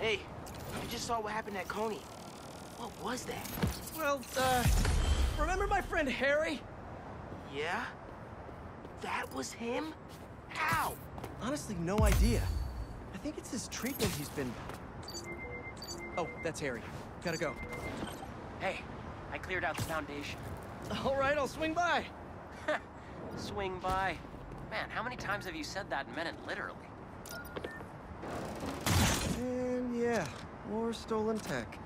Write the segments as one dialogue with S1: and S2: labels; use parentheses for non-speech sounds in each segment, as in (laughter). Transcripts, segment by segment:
S1: Hey, I just saw what happened at Coney. What was that?
S2: Well, uh, remember my friend Harry?
S1: Yeah? That was him? How?
S2: Honestly, no idea. I think it's his treatment he's been... Oh, that's Harry. Gotta go.
S3: Hey, I cleared out the foundation.
S2: All right, I'll swing by. (laughs)
S3: Swing by. Man, how many times have you said that and meant it literally?
S2: And yeah, more stolen tech.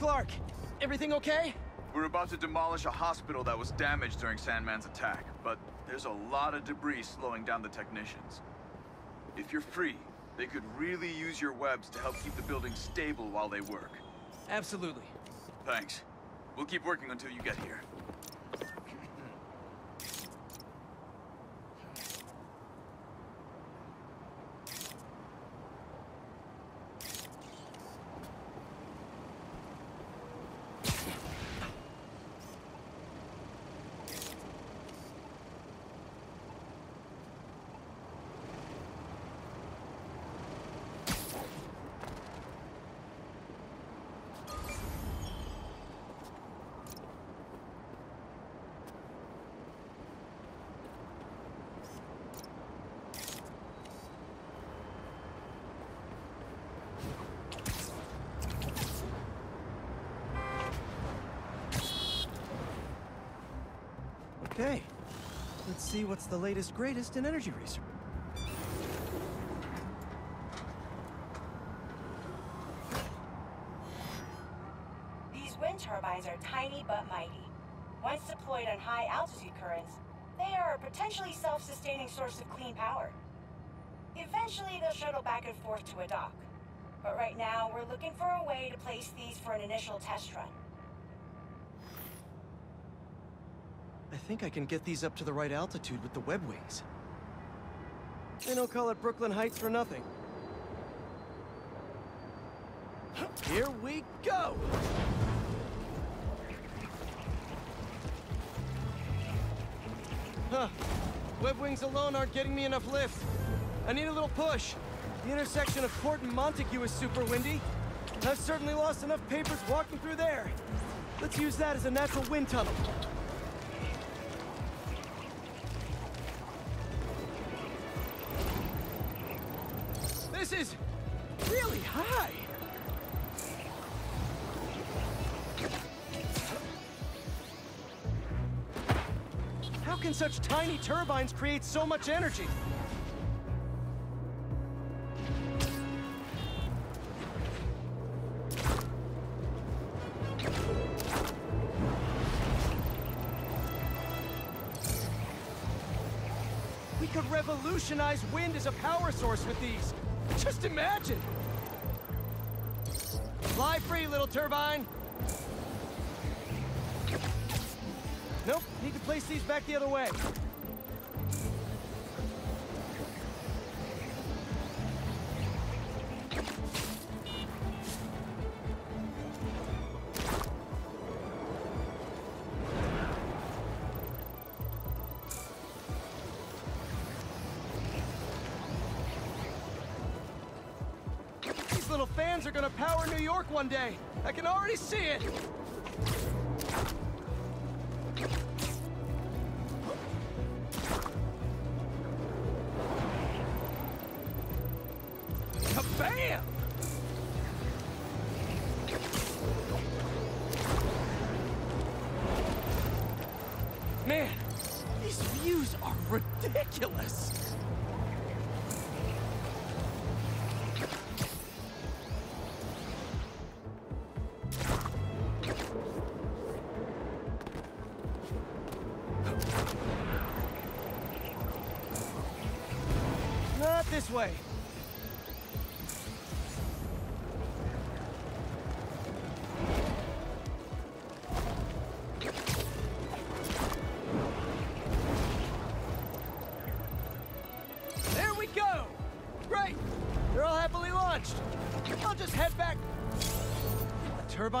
S2: Clark, everything okay?
S4: We're about to demolish a hospital that was damaged during Sandman's attack, but there's a lot of debris slowing down the technicians. If you're free, they could really use your webs to help keep the building stable while they work.
S2: Absolutely.
S4: Thanks. We'll keep working until you get here.
S2: Okay. Let's see what's the latest greatest in energy research.
S5: These wind turbines are tiny but mighty. Once deployed on high altitude currents, they are a potentially self-sustaining source of clean power. Eventually, they'll shuttle back and forth to a dock. But right now, we're looking for a way to place these for an initial test run.
S2: Think I can get these up to the right altitude with the web wings. They don't call it Brooklyn Heights for nothing. Here we go! Huh. Web wings alone aren't getting me enough lift. I need a little push. The intersection of Court and Montague is super windy. I've certainly lost enough papers walking through there. Let's use that as a natural wind tunnel. Such tiny turbines create so much energy? We could revolutionize wind as a power source with these. Just imagine! Fly free, little turbine! Place these back the other way. These little fans are gonna power New York one day. I can already see it.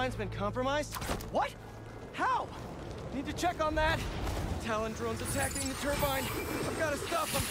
S2: Turbine's been compromised? What? How? Need to check on that. Talon drones attacking the turbine. I've got to stop them.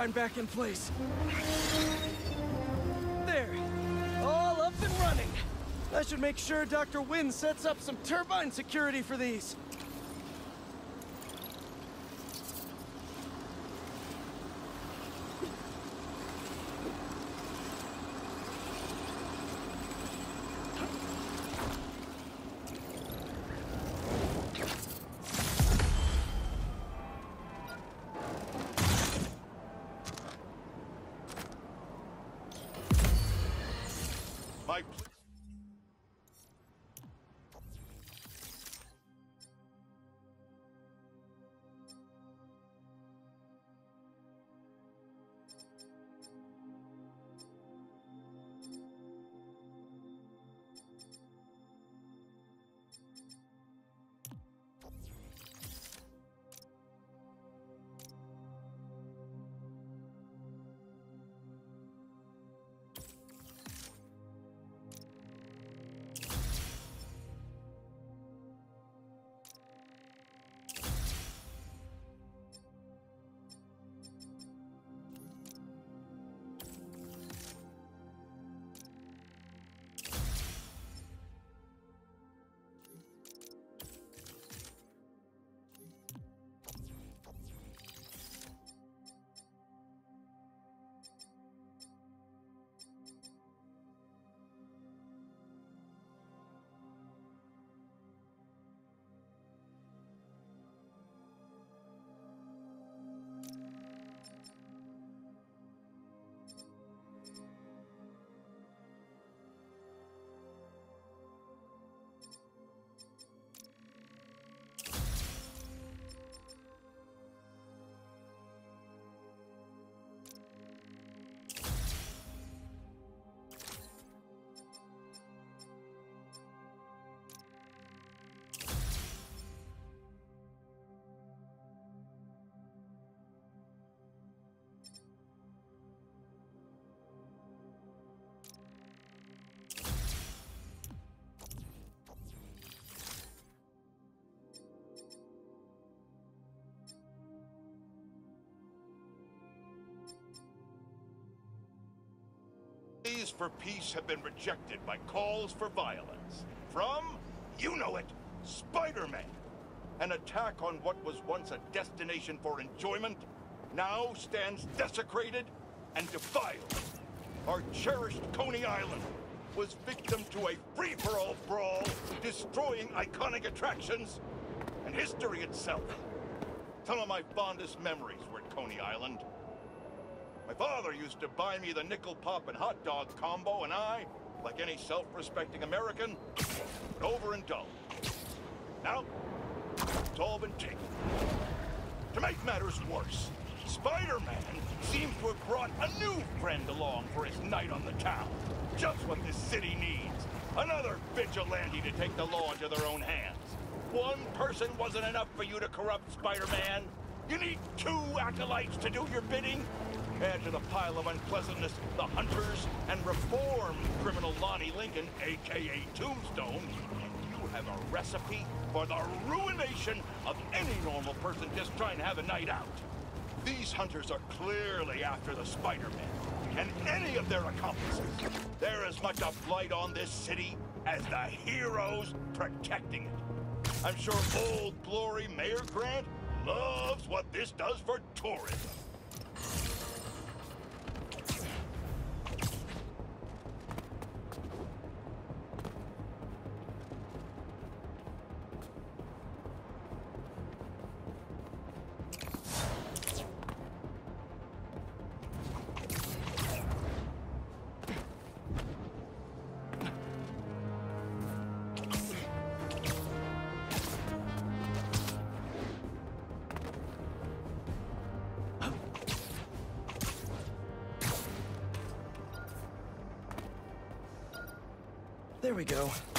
S2: Turbine back in place. There, all up and running. I should make sure Dr. Wynn sets up some turbine security for these.
S6: Pleas for peace have been rejected by calls for violence. From, you know it, Spider-Man. An attack on what was once a destination for enjoyment now stands desecrated and defiled. Our cherished Coney Island was victim to a free-for-all brawl, destroying iconic attractions and history itself. Some of my fondest memories were at Coney Island. My father used to buy me the nickel pop and hot dog combo, and I, like any self-respecting American, would overindulge. Now, it's all been taken. To make matters worse, Spider-Man seems to have brought a new friend along for his night on the town. Just what this city needs. Another vigilante to take the law into their own hands. One person wasn't enough for you to corrupt Spider-Man. You need two acolytes to do your bidding. Add to the pile of unpleasantness the hunters and reformed criminal Lonnie Lincoln, a.k.a. Tombstone, and you have a recipe for the ruination of any normal person just trying to have a night out. These hunters are clearly after the Spider-Man, and any of their accomplices. They're as much a blight on this city as the heroes protecting it. I'm sure Old Glory Mayor Grant loves what this does for tourism.
S2: We go.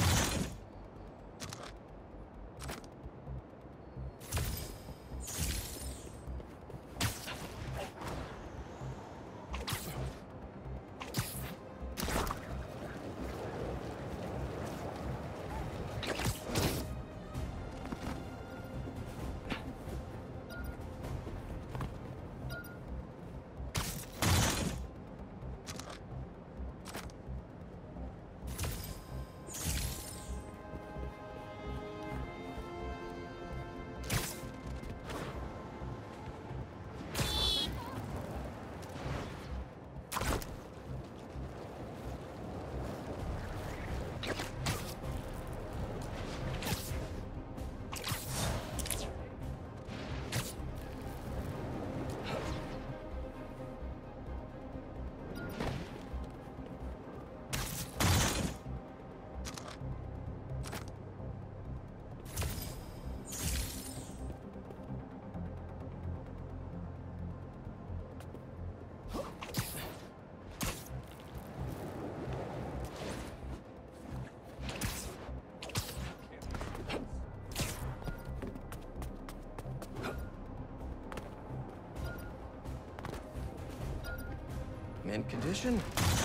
S2: Mint condition?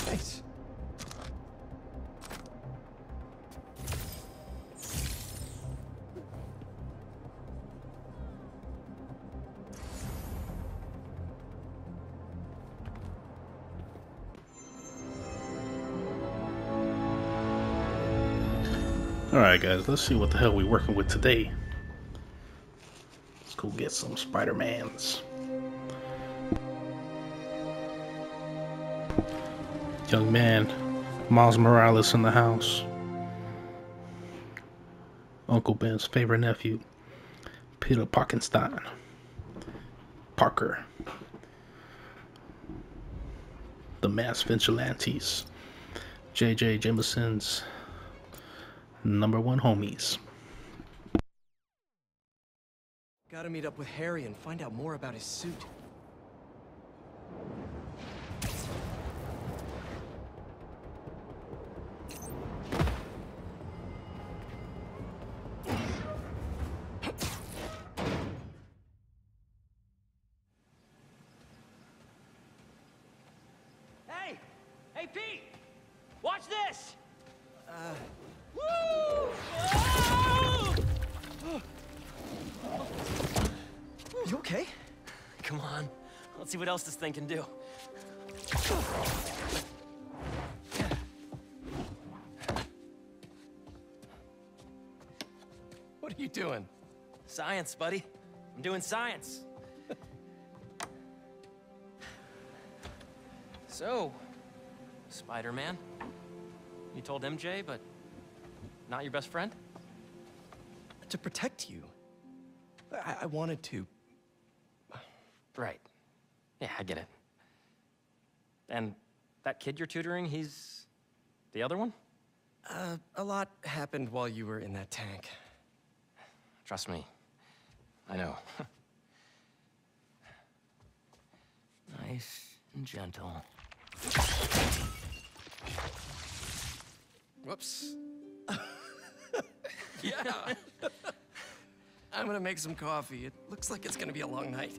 S2: Nice.
S7: Alright guys, let's see what the hell we're working with today. Let's go get some Spider-Mans. Young man, Miles Morales in the house. Uncle Ben's favorite nephew, Peter Parkenstein. Parker. The Mass Vigilantes. J.J. Jameson's number one homies.
S2: Gotta meet up with Harry and find out more about his suit.
S3: What else this thing can do.
S2: What are you doing?
S3: Science, buddy. I'm doing science. so, Spider-Man. You told MJ, but not your best friend?
S2: To protect you. I, I wanted to.
S3: Right. Yeah, I get it. And that kid you're tutoring, he's the other one?
S2: Uh, a lot happened while you were in that tank.
S3: Trust me. I know. (laughs) nice and gentle.
S2: Whoops. (laughs) yeah. (laughs) I'm gonna make some coffee. It looks like it's gonna be a long night.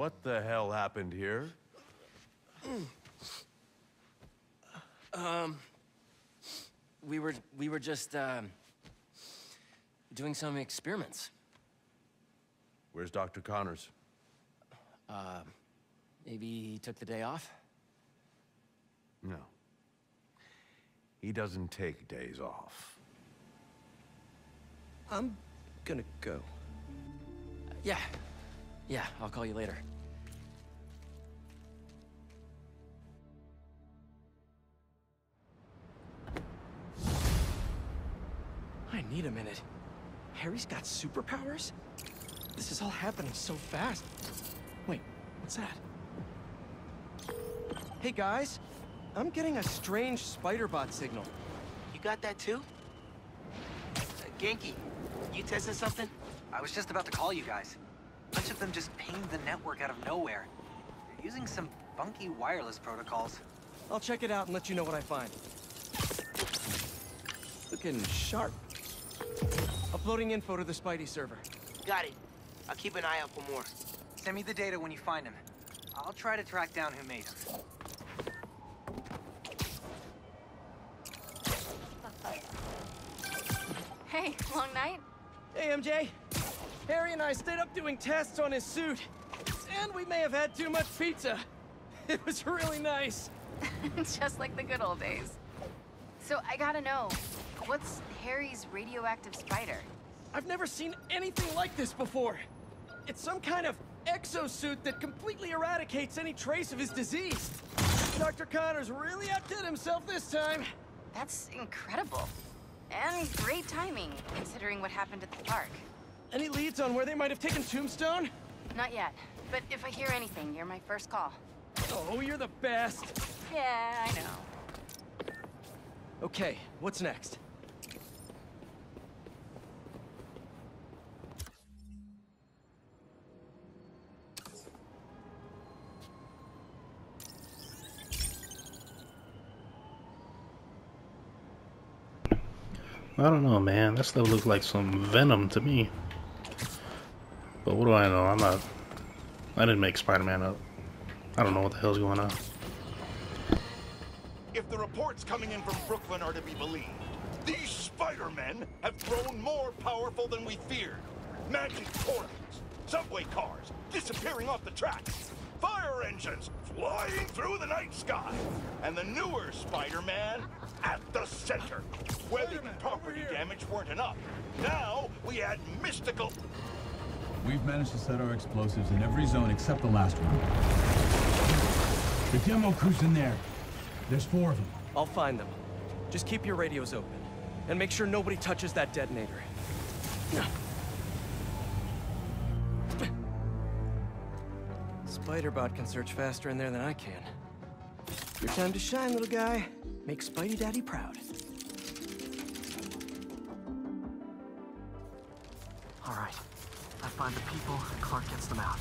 S8: What the hell happened here?
S9: Um, We were we were just um, doing some experiments.
S8: Where's Dr. Connors?
S9: Maybe he took the day off.
S8: No. He doesn't take days off.
S2: I'm gonna go.
S9: Yeah, yeah. I'll call you later.
S2: I need a minute. Harry's got superpowers? This is all happening so fast. Wait, what's that? Hey guys, I'm getting a strange spider bot signal.
S1: You got that too? Uh, Ganke, you testing something?
S10: I was just about to call you guys. A bunch of them just pinged the network out of nowhere. They're using some funky wireless protocols.
S2: I'll check it out and let you know what I find. Looking sharp. Uploading info to the Spidey server.
S1: Got it. I'll keep an eye out for more.
S10: Send me the data when you find them. I'll try to track down who made them.
S11: Hey, long night?
S2: Hey, MJ. Harry and I stayed up doing tests on his suit. And we may have had too much pizza. (laughs) It was really nice. (laughs)
S11: Just like the good old days. So I gotta know, what's Harry's radioactive spider?
S2: I've never seen anything like this before. It's some kind of exosuit that completely eradicates any trace of his disease. Dr. Connors really outdid himself this time.
S11: That's incredible. And great timing, considering what happened at the park.
S2: Any leads on where they might have taken Tombstone?
S11: Not yet, but if I hear anything, you're my first call.
S2: Oh, you're the best.
S11: Yeah, I know.
S2: Okay, what's next?
S7: I don't know, man. That stuff looks like some venom to me. But what do I know? I'm not. I didn't make Spider-Man up. I don't know what the hell's going on.
S6: If the reports coming in from Brooklyn are to be believed, these Spider-Men have grown more powerful than we feared. Magic portals, subway cars disappearing off the tracks, fire engines flying through the night sky, and the newer Spider-Man at the center. Where the property damage weren't enough, now we add mystical...
S12: We've managed to set our explosives in every zone except the last one. The demo crew's in there. There's four of them.
S2: I'll find them. Just keep your radios open. And make sure nobody touches that detonator. Spiderbot can search faster in there than I can. Your time to shine, little guy. Make Spidey Daddy proud.
S13: Clark gets them out.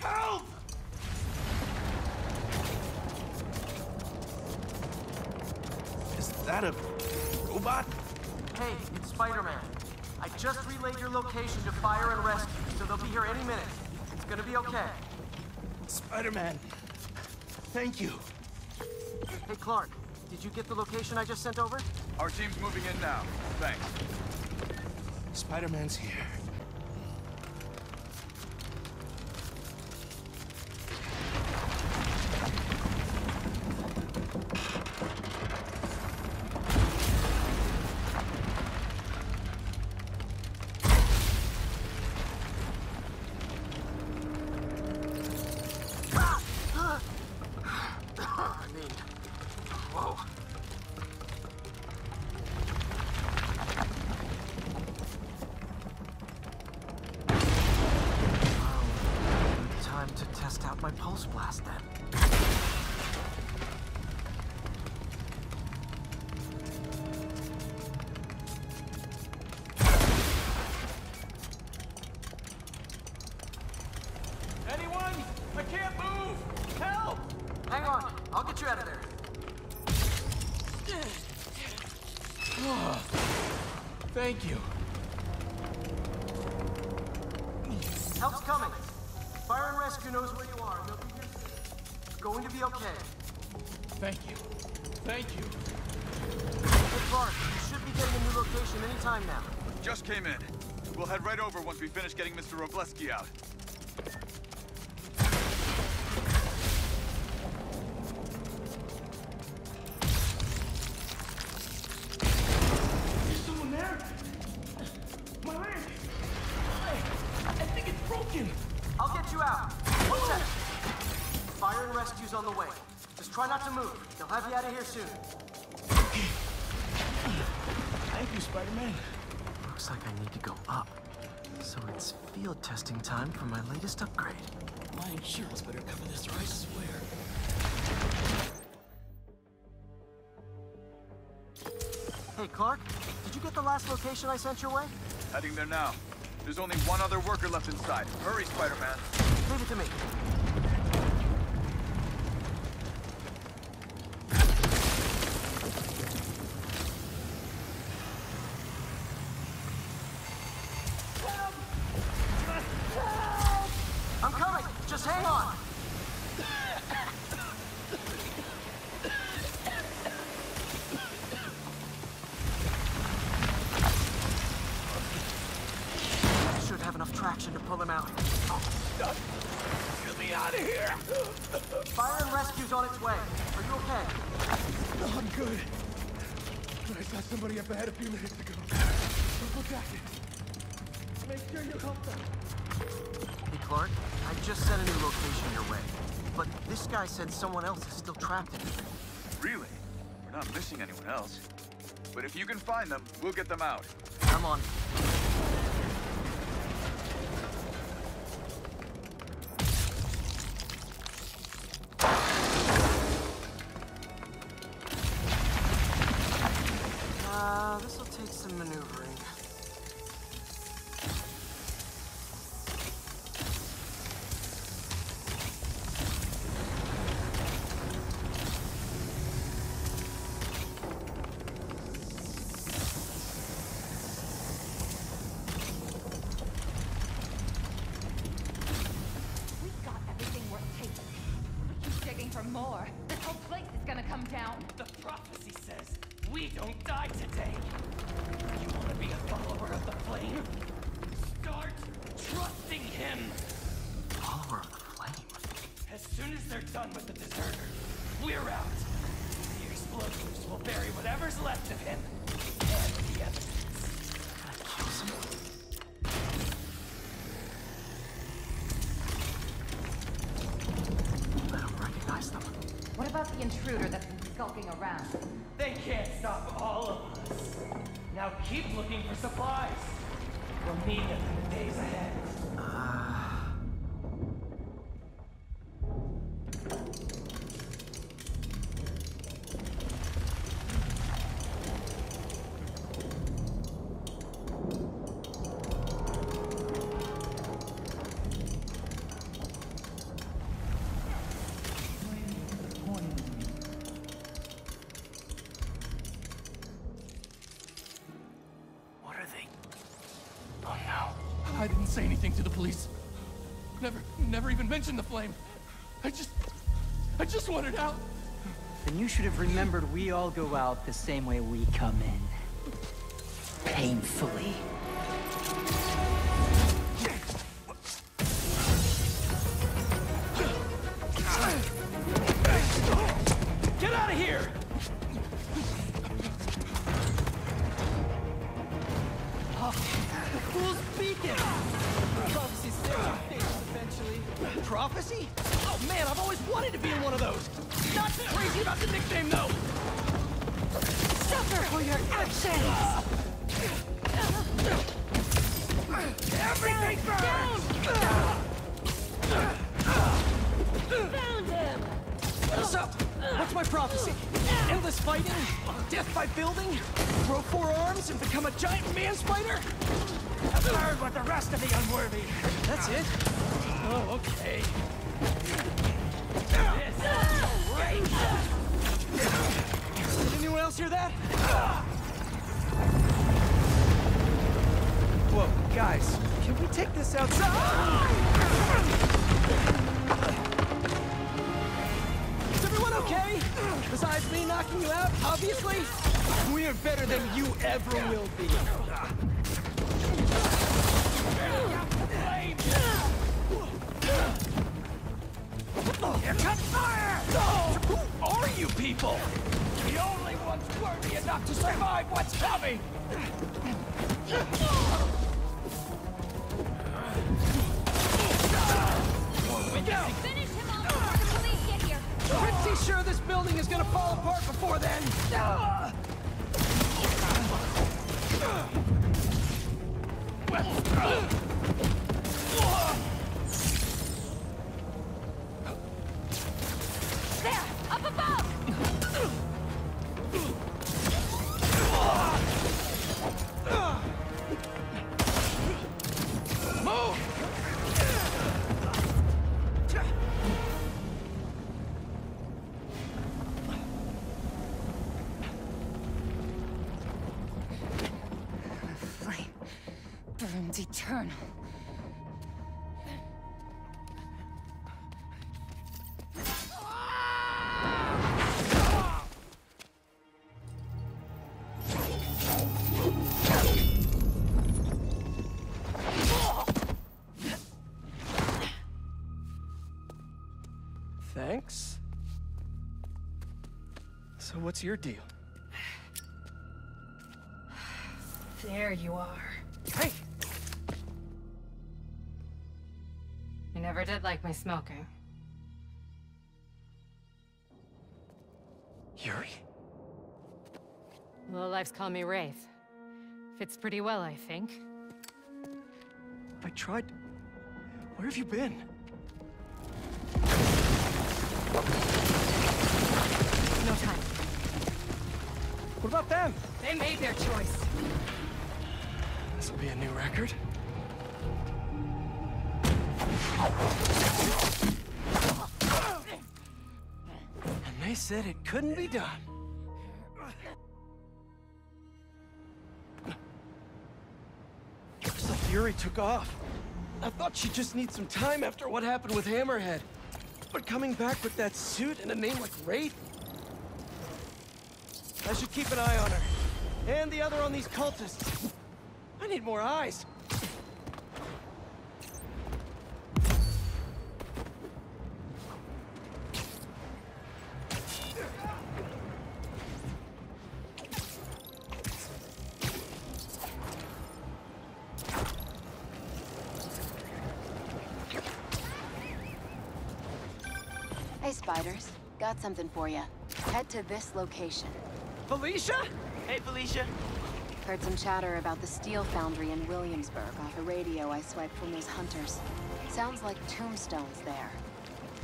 S2: Help!
S13: Is that a robot? Hey, it's Spider-Man. I just relayed your location to fire and rescue, so they'll be here any minute. It's gonna be okay.
S2: Spider-Man. Thank you.
S13: Hey, Clark, did you get the location I just sent over?
S4: Our team's moving in now. Thanks.
S2: Spider-Man's here.
S13: Pulse blast then.
S2: Anyone? I can't move! Help!
S13: Hang on, I'll get you out of there. Thank you.
S4: Just came in. We'll head right over once we finish getting Mr. Robleski out.
S14: Testing time for my latest upgrade.
S13: My insurance better cover this, or I swear.
S14: Hey, Clark, did you get the last location I sent your way?
S4: Heading there now. There's only one other worker left inside. Hurry, Spider-Man.
S14: Leave it to me.
S13: Me out of here.
S14: Fire and rescue's on its way. Are you okay?
S13: No, I'm good. But I saw somebody up ahead a few minutes ago. Look at it. Make sure you help them.
S14: Hey, Clark, I just sent a new location your way. But this guy said someone else is still trapped in here.
S4: Really? We're not missing anyone else. But if you can find them, we'll get them out.
S14: I'm on.
S13: Even mentioned the flame. I just, I just wanted out.
S2: Then you should have remembered we all go out the same way we come in. Painfully.
S15: Burns eternal.
S2: Thanks. So what's your deal?
S15: There you are. Like my smoking.
S2: Yuri?
S15: Lowlifes call me Wraith. Fits pretty well, I think.
S2: I tried... Where have you been?
S15: No time.
S2: What about them?
S15: They made their choice.
S2: This'll be a new record. And they said it couldn't be done. So Yuri took off. I thought she'd just need some time after what happened with Hammerhead. But coming back with that suit and a name like Wraith? I should keep an eye on her. And the other on these cultists. I need more eyes.
S11: Something for you. Head to this location.
S2: Felicia?
S1: Hey, Felicia.
S11: Heard some chatter about the steel foundry in Williamsburg off a radio I swiped from those hunters. Sounds like Tombstone's there.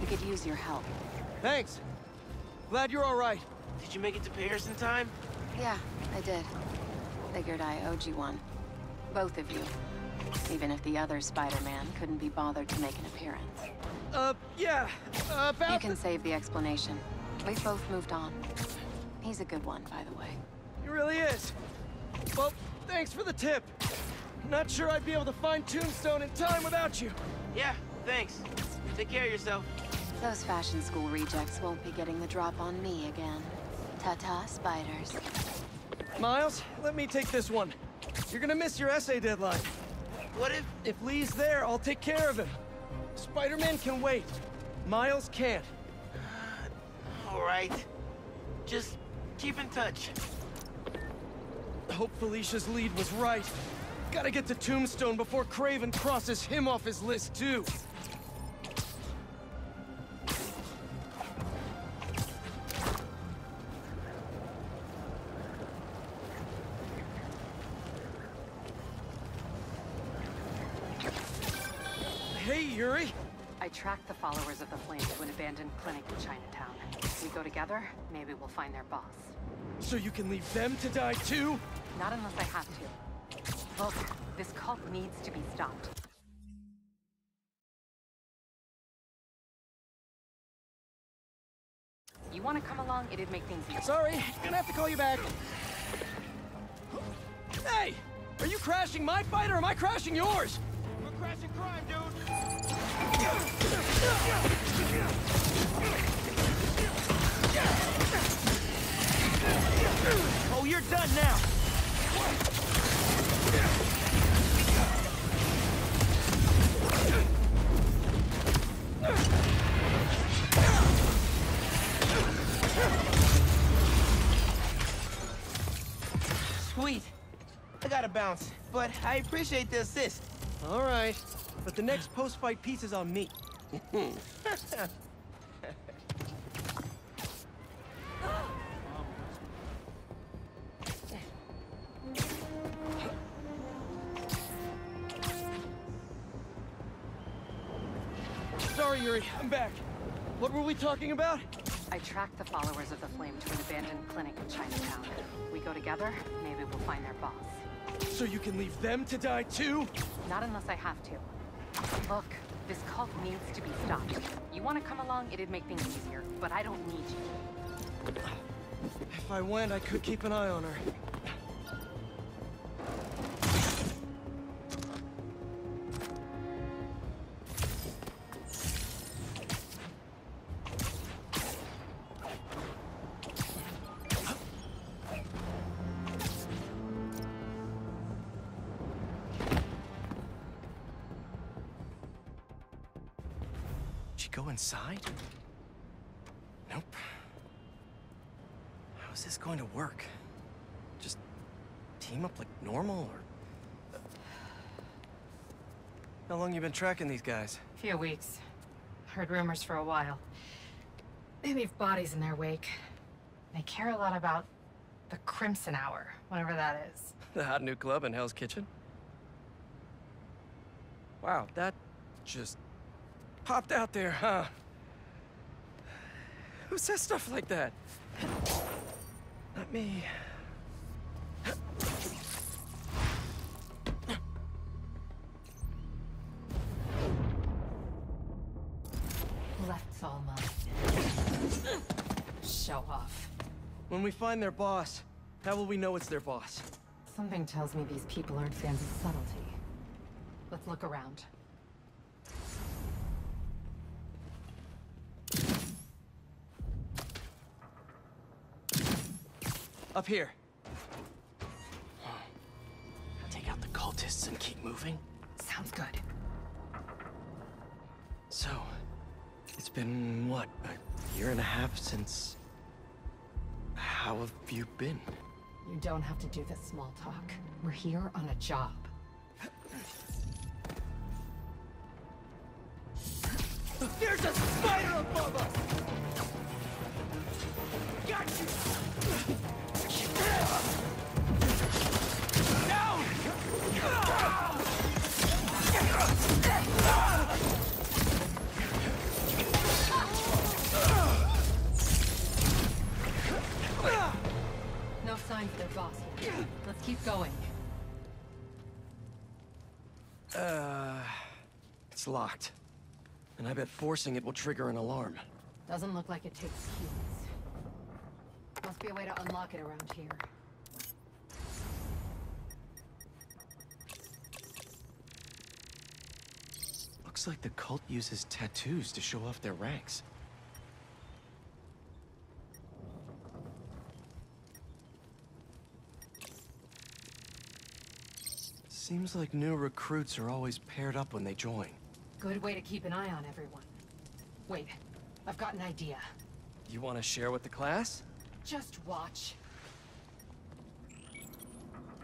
S11: We could use your help.
S2: Thanks. Glad you're all right.
S1: Did you make it to Paris in time?
S11: Yeah, I did. Figured I owed you one. Both of you. Even if the other Spider-Man couldn't be bothered to make an appearance.
S2: Uh, yeah, uh, about...
S11: You can save the explanation. We've both moved on. He's a good one, by the way.
S2: He really is. Well, thanks for the tip. Not sure I'd be able to find Tombstone in time without you.
S1: Yeah, thanks. Take care of yourself.
S11: Those fashion school rejects won't be getting the drop on me again. Ta-ta, spiders.
S2: Miles, let me take this one. You're gonna miss your essay deadline.
S1: What if...
S2: If Lee's there, I'll take care of him. Spider-Man can wait. Miles can't. (sighs)
S1: All right. Just keep in touch.
S2: Hope Felicia's lead was right. Gotta get to Tombstone before Kraven crosses him off his list, too.
S16: I tracked the followers of the Flame to an abandoned clinic in Chinatown. If we go together, maybe we'll find their boss.
S2: So you can leave them to die, too?
S16: Not unless I have to. Look, this cult needs to be stopped. You want to come along? It'd make things easier.
S2: Sorry, gonna have to call you back. Hey! Are you crashing my fight or am I crashing yours?
S13: Crashing crime, dude!
S2: Oh, you're done now!
S1: Sweet. I gotta bounce, but I appreciate the assist.
S2: All right, but the next post-fight piece is on me. (laughs) Sorry, Yuri, I'm back. What were we talking about?
S16: I tracked the followers of the Flame to an abandoned clinic in Chinatown. We go together, maybe we'll find their boss.
S2: So you can leave them to die too?
S16: Not unless I have to. Look, this cult needs to be stopped. You want to come along, it'd make things easier, but I don't need you.
S2: If I went, I could keep an eye on her. Been tracking these guys?
S16: A Few weeks. Heard rumors for a while. They leave bodies in their wake. They care a lot about the Crimson Hour, whatever that is. (laughs)
S2: The hot new club in Hell's Kitchen? Wow, that just popped out there, huh? Who says stuff like that? Not me.
S16: Left's all mine. Show off.
S2: When we find their boss, how will we know it's their boss?
S16: Something tells me these people aren't fans of subtlety. Let's look around.
S2: Up here.
S1: Take out the cultists and keep moving?
S16: Sounds good.
S1: So, it's been, what, a year and a half since... How have you been?
S16: You don't have to do this small talk. We're here on a job.
S2: There's a spider above us!
S16: Their boss. Let's keep going.
S2: Uh, it's locked. And I bet forcing it will trigger an alarm.
S16: Doesn't look like it takes keys. Must be a way to unlock it around here.
S1: Looks like the cult uses tattoos to show off their ranks. Seems like new recruits are always paired up when they join.
S16: Good way to keep an eye on everyone. Wait, I've got an idea.
S2: You want to share with the class?
S16: Just watch.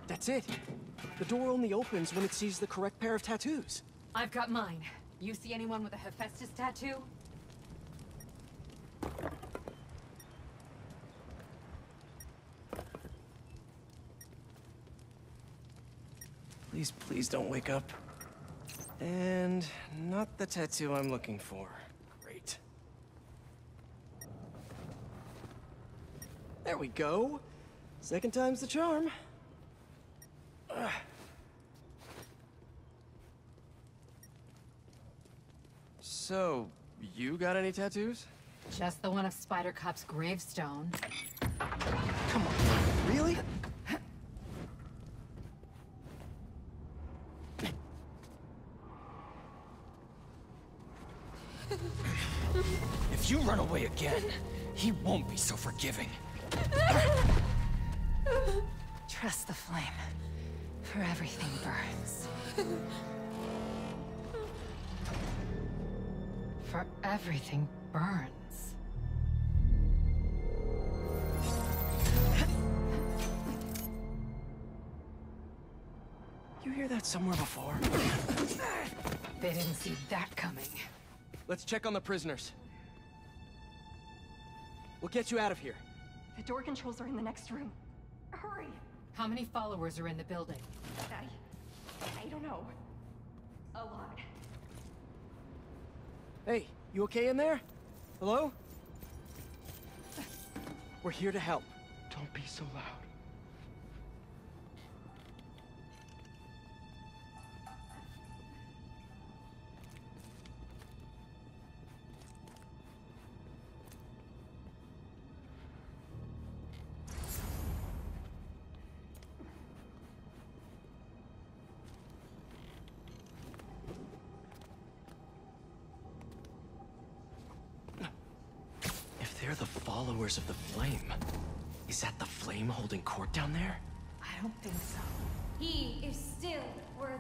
S2: That's it. The door only opens when it sees the correct pair of tattoos.
S16: I've got mine. You see anyone with a Hephaestus tattoo?
S2: Please, please don't wake up. And not the tattoo I'm looking for. Great. There we go. Second time's the charm. Ugh. So, you got any tattoos?
S16: Just the one of Spider Cop's gravestone.
S2: Come on, really?
S14: If you run away again, he won't be so forgiving.
S16: Trust the flame. For everything burns. For everything burns.
S2: You hear that somewhere before?
S16: They didn't see that coming.
S2: Let's check on the prisoners. We'll get you out of here.
S15: The door controls are in the next room. Hurry!
S16: How many followers are in the building?
S15: I... I don't know. A lot.
S2: Hey, you okay in there? Hello? We're here to help.
S1: Don't be so loud. Holding court down there?
S16: I don't think so.
S17: He is still worthy.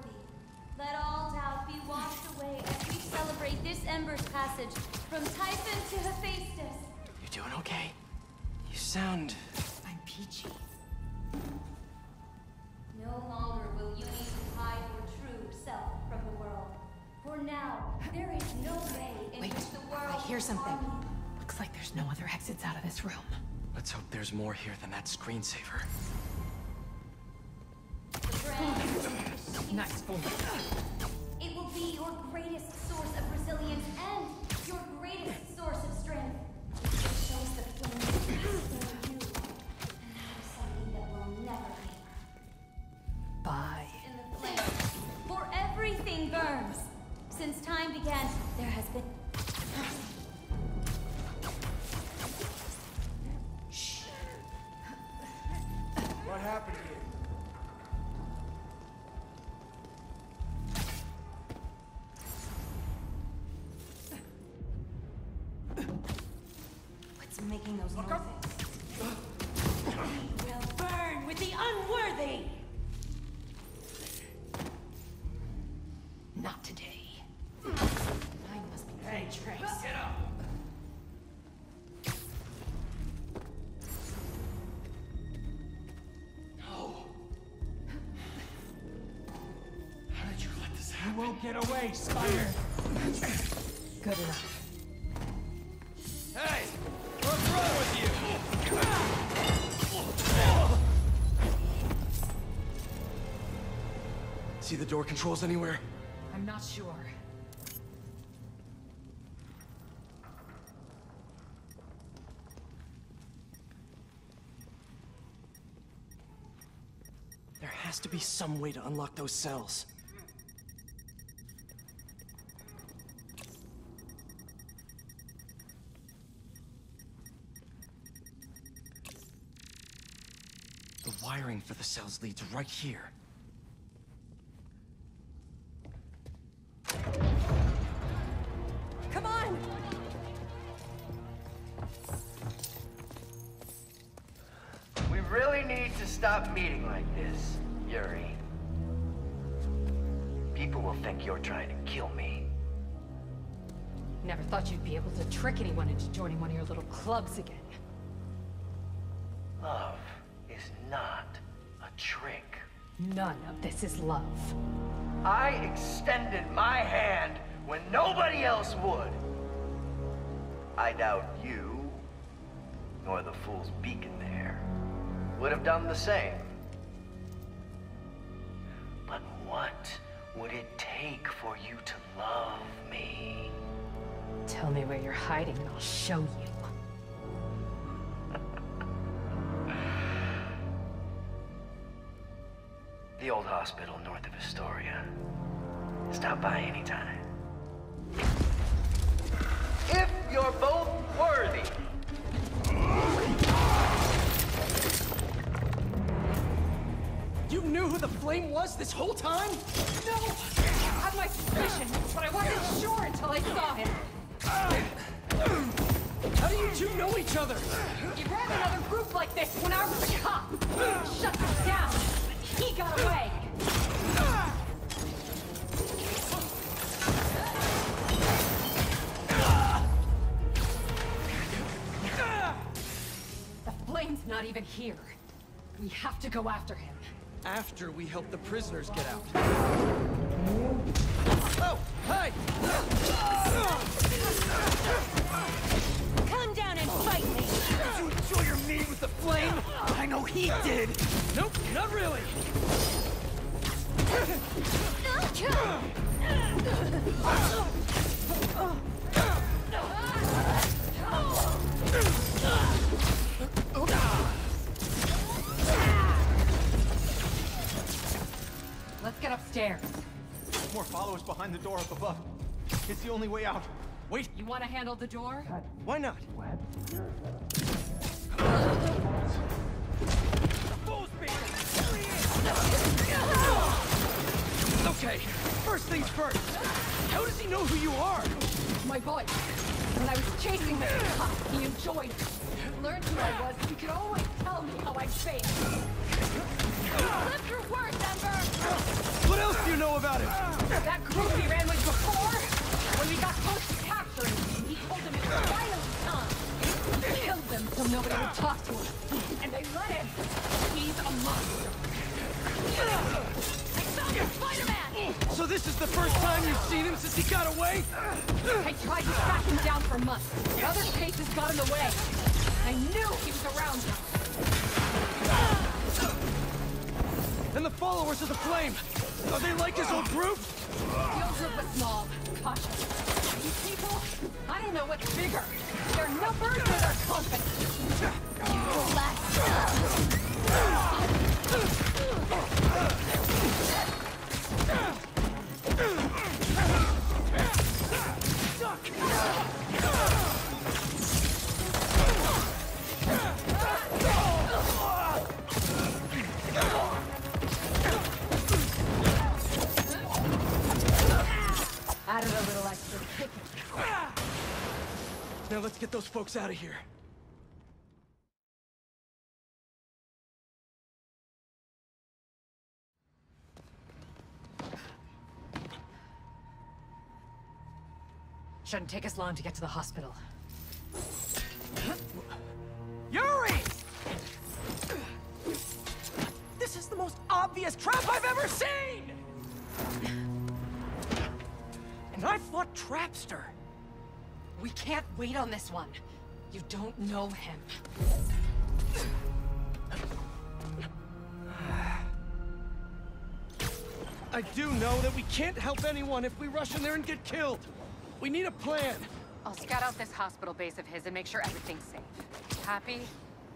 S17: Let all doubt be washed away as we celebrate this Ember's passage from Typhon to Hephaestus.
S1: You're doing okay? You sound...
S16: I'm peachy.
S17: No longer will you need to hide your true self from the world. For now, there is no way in
S16: Wait,
S17: which the world
S16: I hear something. Looks like there's no other exits out of this room.
S1: Let's hope there's more here than that screensaver.
S16: Nice boy.
S17: It will be your greatest source of resilience and your greatest source of strength. It shows the flame in you. And that is something that will never waver.
S16: Bye.
S17: In the flame. For everything burns. Since time began, there has been
S14: won't get away, Spider!
S16: Good enough.
S14: Hey! What's wrong with you?
S1: See the door controls anywhere?
S16: I'm not sure.
S2: There has to be some way to unlock those cells.
S1: The wiring for the cells leads right here.
S18: Is
S16: love.
S18: I extended my hand when nobody else would. I doubt you, nor the fool's beacon there, would have done the same. But what would it take for you to love me?
S16: Tell me where you're hiding and I'll show you.
S18: Hospital north of Astoria. Stop by anytime. If you're both worthy.
S2: You knew who the flame was this whole time?
S16: No! I had my suspicions, but I wasn't sure until I saw him.
S19: How do you two know each other?
S16: You ran another group like this when I was a cop. Shut them down. He got away. Even here. We have to go after him.
S2: After we help the prisoners get out. Oh, hi!
S20: Come down and fight me!
S2: Did you enjoy your meeting with the flame? I know he did! Nope, not really!
S16: Upstairs.
S19: More followers behind the door up above. It's the only way out.
S2: Wait,
S16: You want to handle the door?
S2: why not? Okay, first things first. How does he know who you are?
S16: My voice. When I was chasing cop, he enjoyed it. Learned who I was. He could always tell me how I faced. Lift your words, Ember!
S2: What else do you know about him?
S16: That group he ran with before, when we got close to capturing him, he told them it was violent time. He killed them so nobody would talk to him. And they let him. He's a monster. I saw you, Spider-Man!
S2: So this is the first time you've seen him since he got away?
S16: I tried to track him down for months. The other cases got in the way. I knew he was around here.
S2: And the followers of the flame, are they like his old group?
S16: The old group was small, cautious. These people, I don't know what's bigger. Their numbers or their company. Added
S2: Now let's get those folks out of here.
S21: Shouldn't take us long to get to the hospital.
S2: Yuri! This is the most obvious trap I've ever seen! And I fought Trapster.
S21: We can't wait on this one. You don't know him.
S2: I do know that we can't help anyone if we rush in there and get killed. We need a plan.
S21: I'll scout out this hospital base of his and make sure everything's safe. Happy?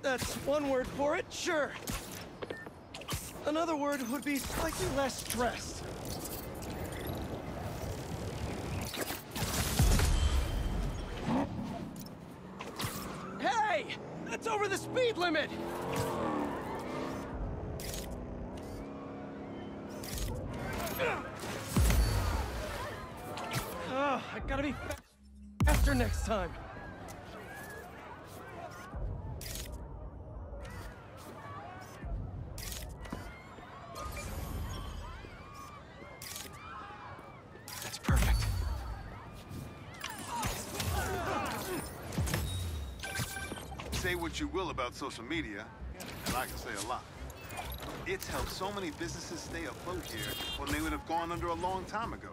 S2: That's one word for it, sure. Another word would be slightly less stressed. Hey! That's over the speed limit! Oh, I gotta be fa- faster next time. That's perfect.
S22: Say what you will about social media, and I can say a lot. It's helped so many businesses stay afloat here when they would have gone under a long time ago.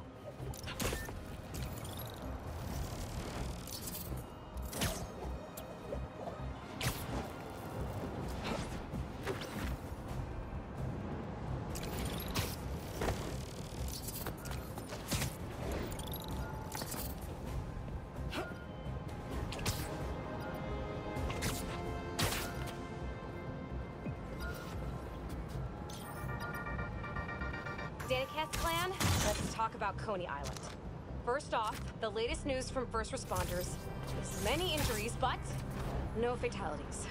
S23: Off, the latest news from first responders is many injuries, but no fatalities.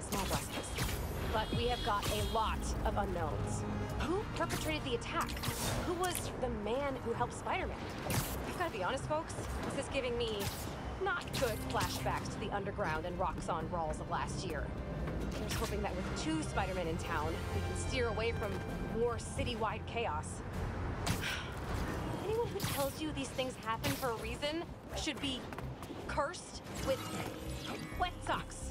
S23: Small blessings. But we have got a lot of unknowns. Who perpetrated the attack? Who was the man who helped Spider-Man? I've gotta be honest, folks. This is giving me not good flashbacks to the underground and Roxxon brawls of last year. Here's hoping that with two Spider-Men in town, we can steer away from more citywide chaos. Tells you these things happen for a reason should be cursed with wet socks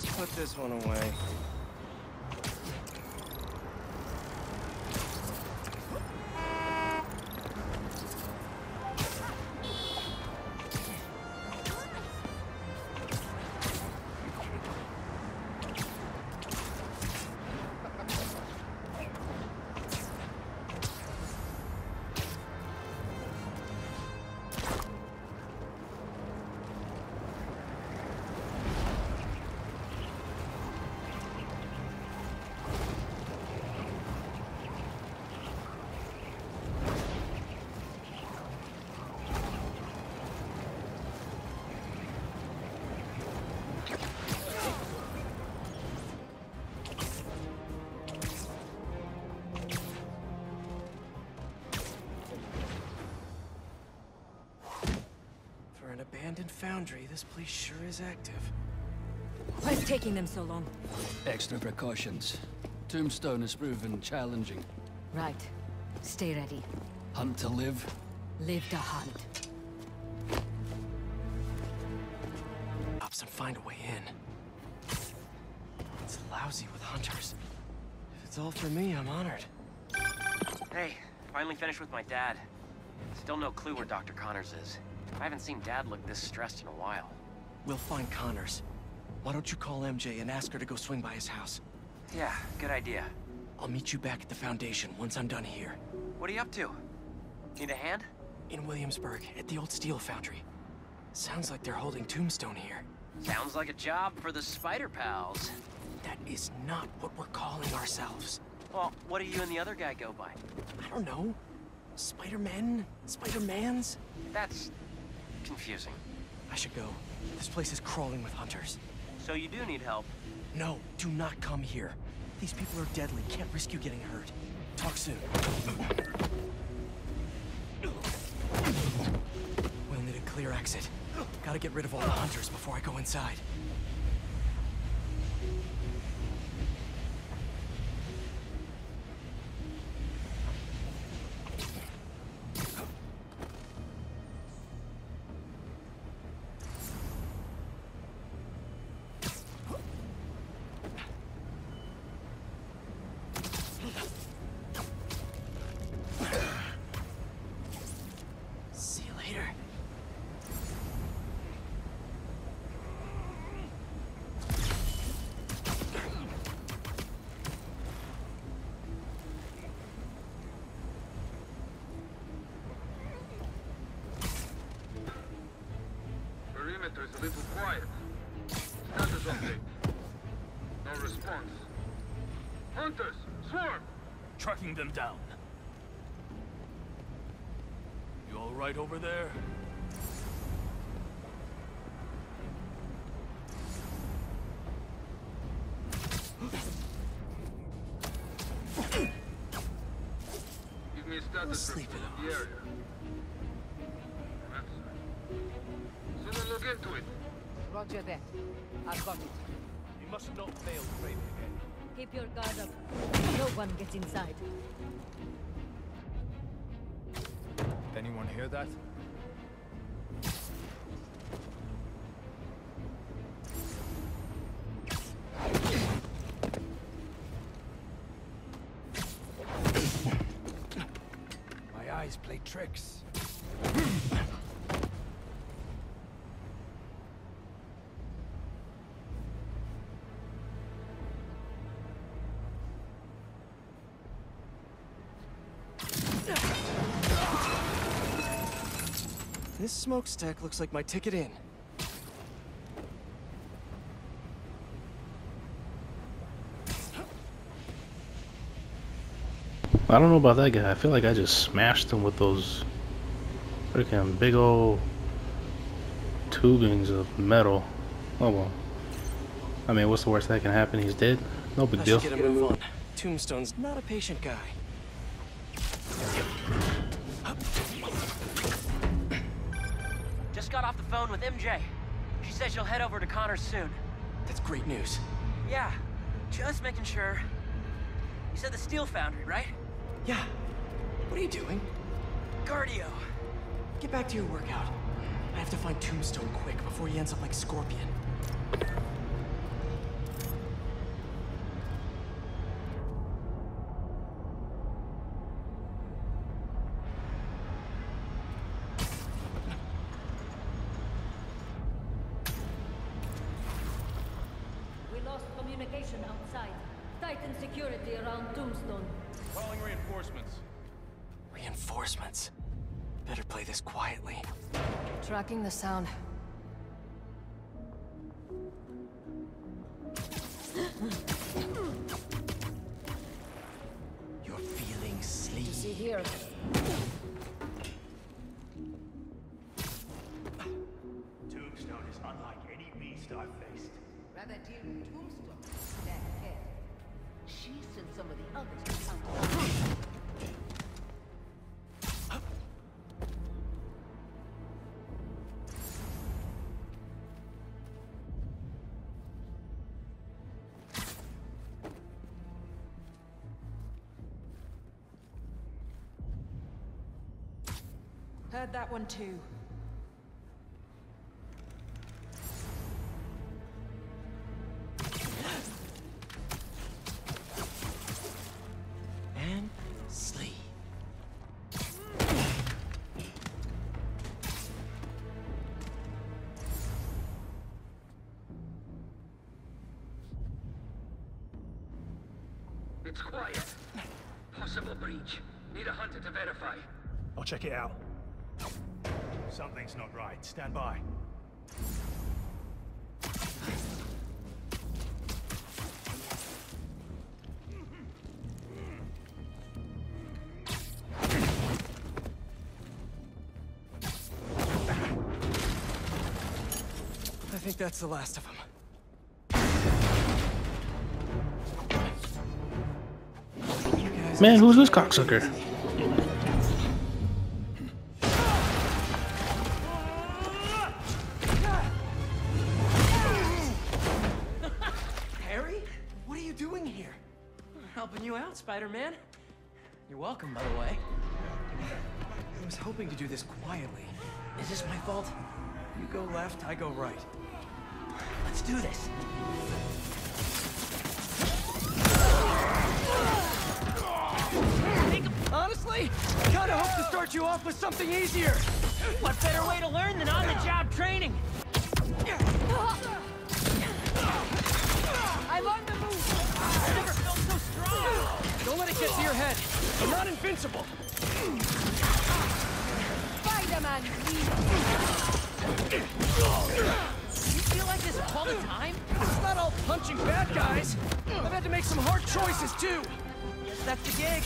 S24: just put this one away. An abandoned foundry, this place sure is active.
S16: Why is taking them so long?
S25: Extra precautions. Tombstone has proven challenging.
S16: Right. Stay ready.
S25: Hunt to live?
S16: Live to hunt.
S2: Ops and find a way in. It's lousy with hunters. If it's all for me, I'm honored.
S9: Hey, finally finished with my dad. Still no clue where Dr. Connors is. I haven't seen Dad look this stressed in a while.
S2: We'll find Connors. Why don't you call MJ and ask her to go swing by his house?
S9: Yeah, good idea.
S2: I'll meet you back at the Foundation once I'm done here.
S9: What are you up to? Need a hand?
S2: In Williamsburg, at the old steel foundry. Sounds like they're holding Tombstone here.
S9: Sounds like a job for the Spider Pals.
S2: That is not what we're calling ourselves.
S9: Well, what do you and the other guy go by?
S2: I don't know. Spider-Men? Spider-Mans?
S9: That's confusing.
S2: I should go. This place is crawling with hunters.
S9: So you do need help?
S2: No, do not come here. These people are deadly. Can't risk you getting hurt. Talk soon. We'll need a clear exit. Gotta get rid of all the hunters before I go inside.
S13: Perimeter is a little quiet. Status update. No response. Hunters! Swarm!
S19: Tracking them down. You all right over there?
S13: Give me a status
S2: Sleep
S13: report
S2: it
S13: of the area.
S16: Roger that. I've got it.
S19: You must not fail Kraven again.
S16: Keep your guard up. No one gets inside.
S19: Did anyone hear that?
S26: My eyes play tricks.
S2: This smokestack looks like my ticket in.
S7: I don't know about that guy. I feel like I just smashed him with those freaking big old tubings of metal. Oh well. I mean, what's the worst that can happen? He's dead. No big
S2: I
S7: deal.
S2: get a move on. Tombstone's not a patient guy.
S9: Off the phone with MJ. She said she'll head over to Connors soon.
S2: That's great news.
S9: Yeah, just making sure. You said the steel foundry, right?
S2: Yeah. What are you doing?
S9: Cardio.
S2: Get back to your workout. I have to find Tombstone quick before he ends up like Scorpion.
S15: Heard that one too.
S2: And sleep.
S27: It's quiet. Possible breach. Need a hunter to verify.
S28: I'll check it out. Something's not right. Stand by.
S2: I think that's the last of them.
S7: Man, who's this cocksucker?
S9: Fault?
S2: You go left, I go right.
S9: Let's do this.
S2: Honestly, I kinda hope to start you off with something easier.
S9: What better way to learn than on-the-job training?
S2: I'm on the move. I never felt so strong. Don't let it get to your head. I'm not invincible.
S15: Spider-Man,
S9: You feel like this all the time?
S2: It's not all punching bad guys. I've had to make some hard choices too.
S9: That's the gig.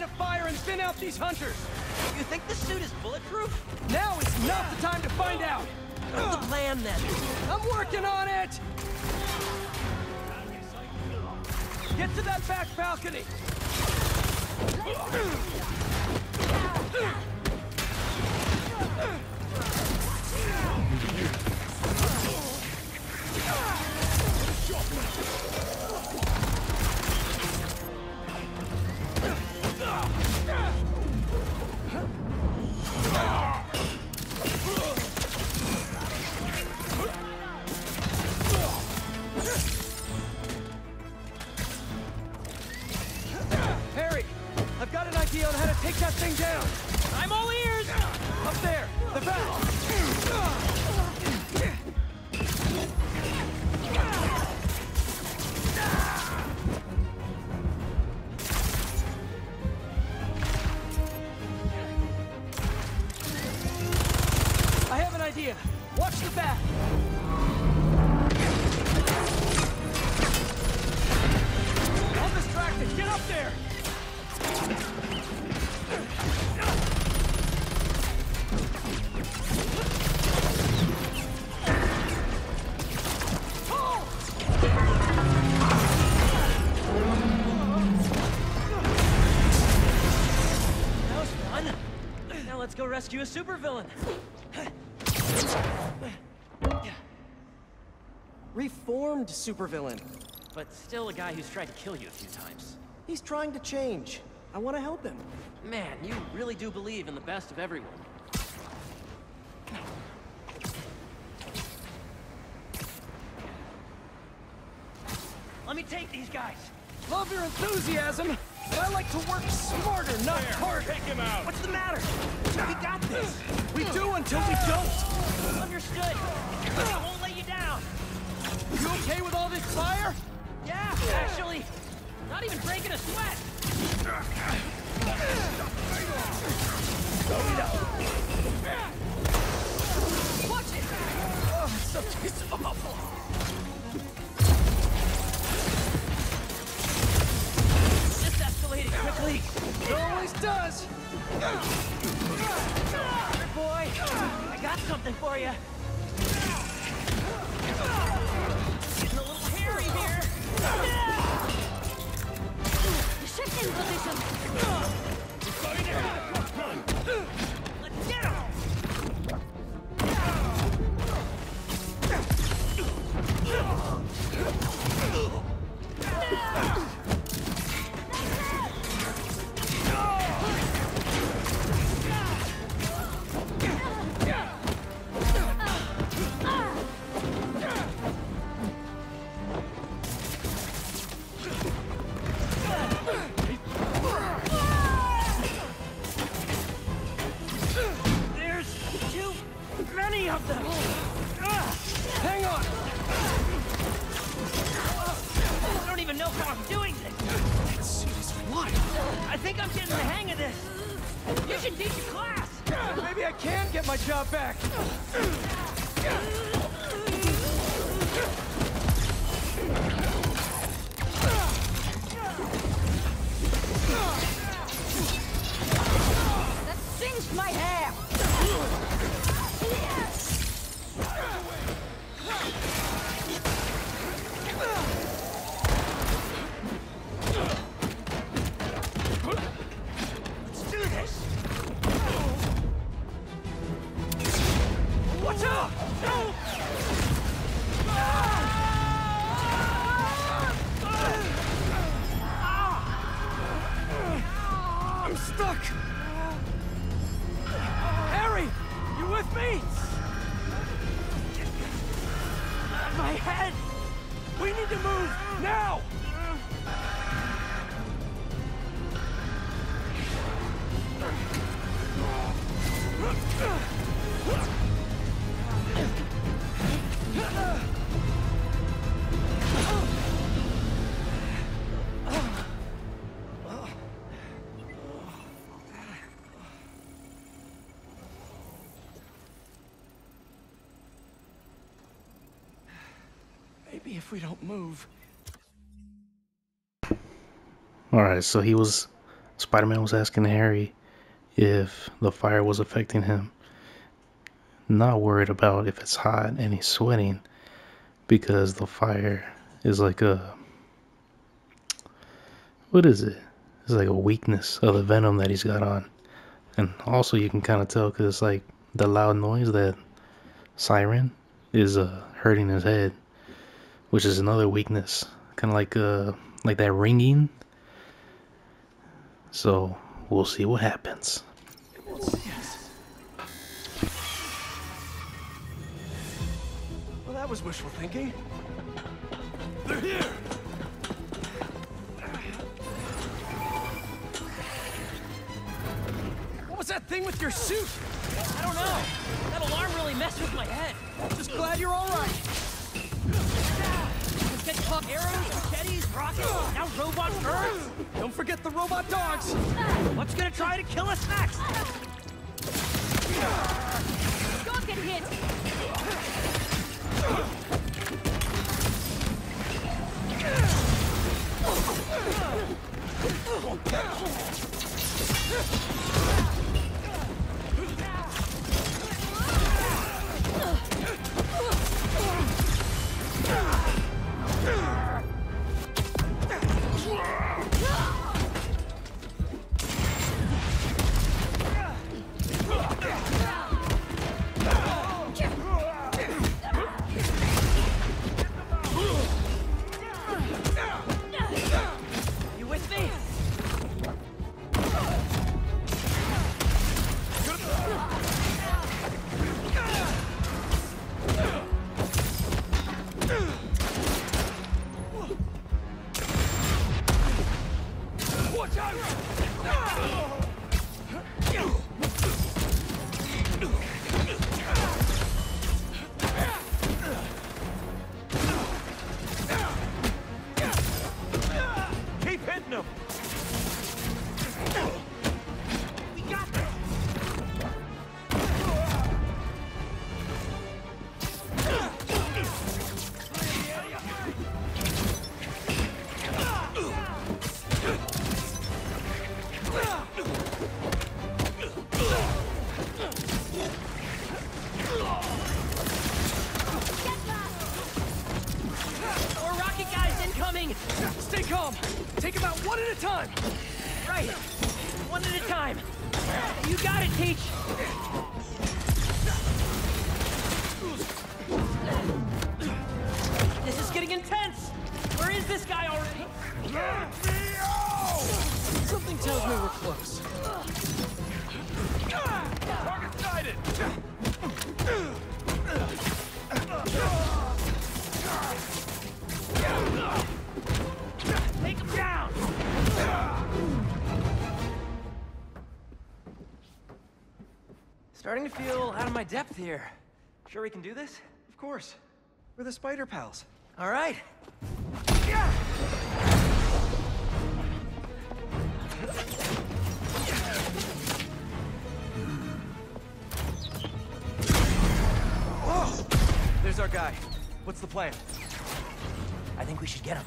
S2: Line of fire and thin out these hunters!
S9: You think the suit is bulletproof?
S2: Now is not the time to find out!
S9: What's the plan then?
S2: I'm working on it! Get to that back balcony!
S9: Rescue a supervillain.
S2: Reformed supervillain.
S9: But still a guy who's tried to kill you a few times.
S2: He's trying to change. I want to help him.
S9: Man, you really do believe in the best of everyone. Let me take these guys.
S2: Love your enthusiasm, but I like to work smarter, not harder.
S28: Take him out.
S9: What's the matter? We got this.
S2: We do until we don't.
S9: Understood. I won't let you down.
S2: You okay with all this fire?
S9: Yeah, actually. Not even breaking a sweat.
S2: Watch it! Oh, it's so it's awful. Does.
S9: Good boy. I got something for you. Getting a little hairy here.
S17: Shifting position.
S9: Let's
S2: if we don't move.
S7: Alright, so he was Spider Man was asking Harry if the fire was affecting him. Not worried about if it's hot and he's sweating because the fire is like a. What is it? It's like a weakness of the venom that he's got on. And also, you can kind of tell because it's like the loud noise that siren is uh, hurting his head, which is another weakness, kind of like uh like that ringing. So we'll see what happens.
S2: Well, that was wishful thinking. They're here! What was that thing with your suit?
S9: I don't know. That alarm really messed with my head.
S2: Just glad you're all right.
S9: Get arrows, machetes, rockets, now robot birds.
S2: Don't forget the robot dogs.
S9: What's gonna try to kill us next?
S15: Don't get hit!
S9: You (laughs)
S2: Starting to feel out of my depth here. Sure we can do this? Of course. We're the Spider Pals.
S9: All right.
S2: Whoa! There's our guy. What's the plan?
S9: I think we should get him.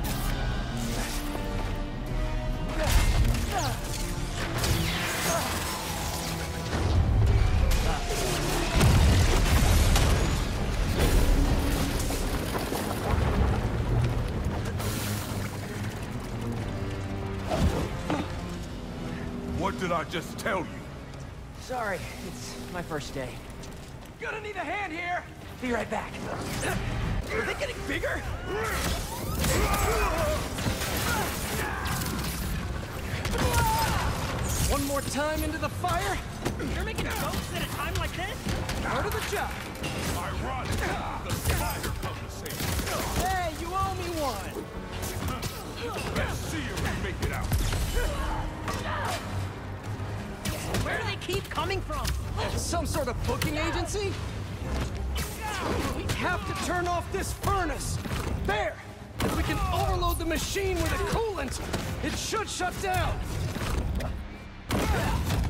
S28: Did I just tell you?
S9: Sorry, it's my first day.
S2: Gonna need a hand here!
S9: Be right back.
S2: Are they getting bigger? One more time into the fire?
S9: You're making jokes at a time like this?
S2: Part of the job.
S28: Ironic. The spider come to save.
S2: Hey, you owe me one.
S6: Let's see if we make it out.
S2: Where do they keep coming from? Some sort of booking agency? We have to turn off this furnace. There! If we can overload the machine with a coolant, it should shut down.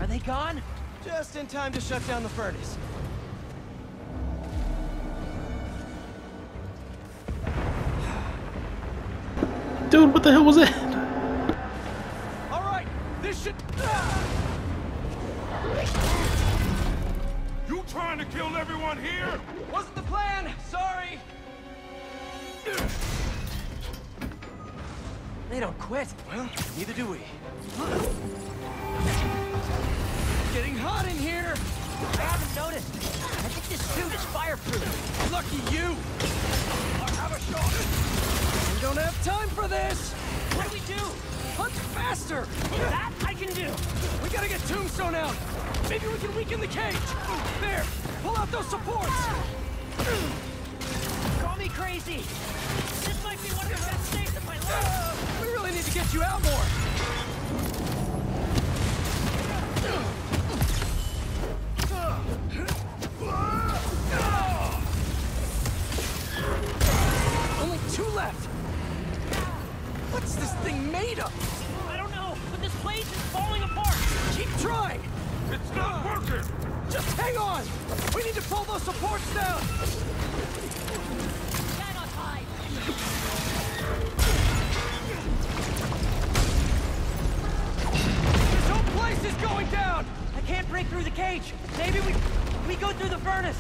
S2: Are they gone? Just in time to shut down the furnace.
S7: Dude, what the hell was that?
S6: Trying to kill everyone here?
S2: Wasn't the plan, sorry. They don't quit. Well, neither do we. Getting hot in here! I haven't noticed. I think this suit is fireproof. Lucky you! I have a shot. We don't have time for this! What do we do? Punch faster! That I can do! We gotta get Tombstone out! Maybe we can weaken the cage! There! Pull out those supports! Call me crazy! This might be one of the best days of my life! We really need to get you out more! Thing made of? I don't know, but this place is falling apart! Keep trying!
S6: It's not working!
S2: Just hang on! We need to pull those supports down!
S29: Cannot hide.
S2: This whole place is going down! I can't break through the cage! Maybe we... we go through the furnace!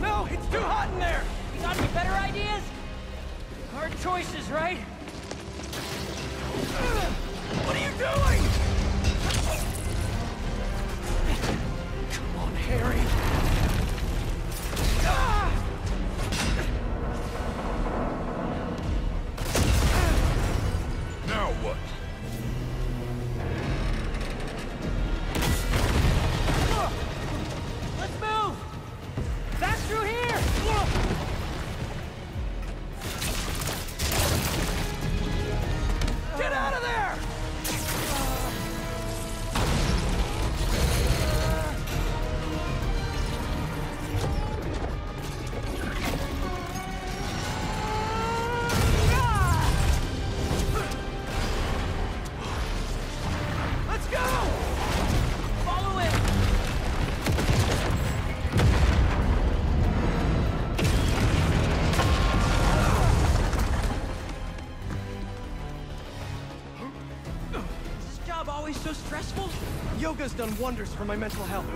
S2: No, it's too hot in there! You got any better ideas? Hard choices, right? What are you doing? Come on, Harry! Ah! Wonders for my mental health.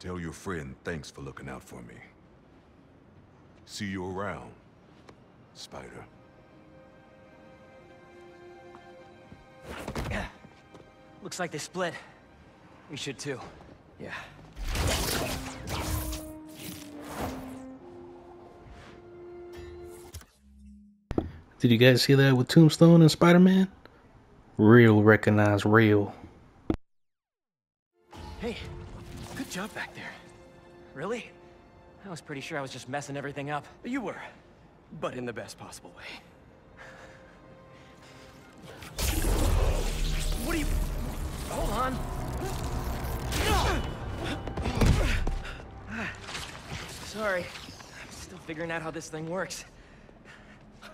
S6: Tell your friend thanks for looking out for me. See you around, Spider. (clears throat)
S2: Looks like they split. We should too. Yeah.
S7: Did you guys see that with Tombstone and Spider-Man? Real recognize real.
S9: Hey, good job back there. Really? I was pretty sure I was just messing everything up.
S2: You were, but in the best possible way. What are you...
S9: Hold on.
S2: Sorry. I'm still figuring out how this thing works.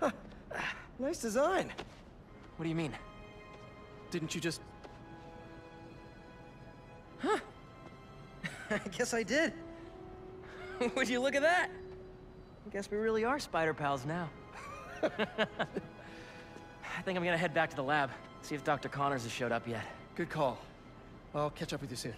S2: (laughs) nice design.
S9: What do you mean?
S2: Didn't you just... Huh. (laughs) I guess I did. (laughs)
S9: Would you look at that? I guess we really are spider pals now. (laughs) I think I'm gonna head back to the lab, see if Dr. Connors has showed up yet.
S2: Good call. I'll catch up with you soon.